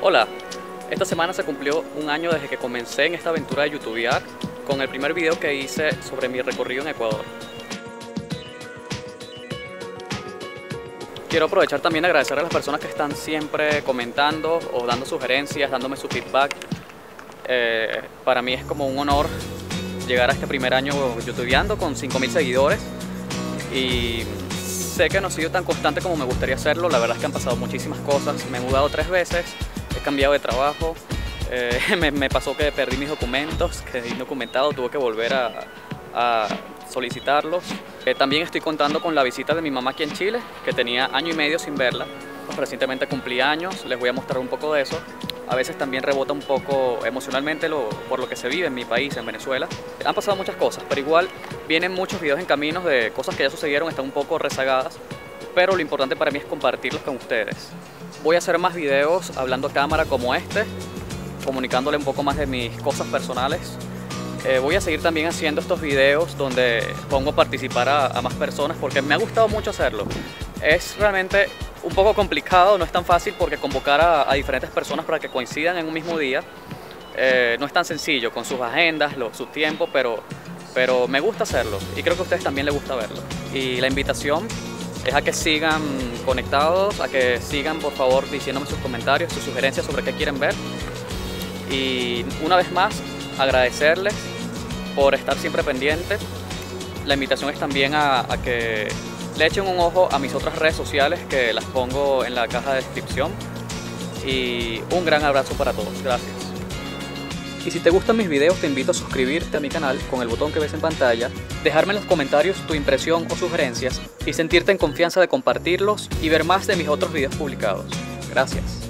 Hola, esta semana se cumplió un año desde que comencé en esta aventura de youtubear con el primer video que hice sobre mi recorrido en Ecuador. Quiero aprovechar también de agradecer a las personas que están siempre comentando o dando sugerencias, dándome su feedback. Eh, para mí es como un honor llegar a este primer año youtubeando con 5.000 seguidores y sé que no he sido tan constante como me gustaría hacerlo, la verdad es que han pasado muchísimas cosas, me he mudado tres veces, he cambiado de trabajo, eh, me, pasó que perdí mis documentos, quedé indocumentado, tuve que volver a, solicitarlos. Eh, también estoy contando con la visita de mi mamá aquí en Chile, que tenía año y medio sin verla. Recientemente cumplí años, les voy a mostrar un poco de eso. A veces también rebota un poco emocionalmente por lo que se vive en mi país, en Venezuela. Han pasado muchas cosas, pero igual vienen muchos videos en caminos de cosas que ya sucedieron, están un poco rezagadas, pero lo importante para mí es compartirlos con ustedes. Voy a hacer más videos hablando a cámara como este, comunicándole un poco más de mis cosas personales. Eh, voy a seguir también haciendo estos videos donde pongo a participar a, más personas porque me ha gustado mucho hacerlo. Es realmente un poco complicado, no es tan fácil porque convocar a, diferentes personas para que coincidan en un mismo día eh, no es tan sencillo con sus agendas, los, su tiempo, pero, pero me gusta hacerlo y creo que a ustedes también les gusta verlo. Y la invitación es a que sigan conectados, a que sigan por favor diciéndome sus comentarios, sus sugerencias sobre qué quieren ver. Y una vez más, agradecerles por estar siempre pendientes. La invitación es también a, que le echen un ojo a mis otras redes sociales que las pongo en la caja de descripción. Y un gran abrazo para todos. Gracias. Y si te gustan mis videos te invito a suscribirte a mi canal con el botón que ves en pantalla, dejarme en los comentarios tu impresión o sugerencias y sentirte en confianza de compartirlos y ver más de mis otros videos publicados. Gracias.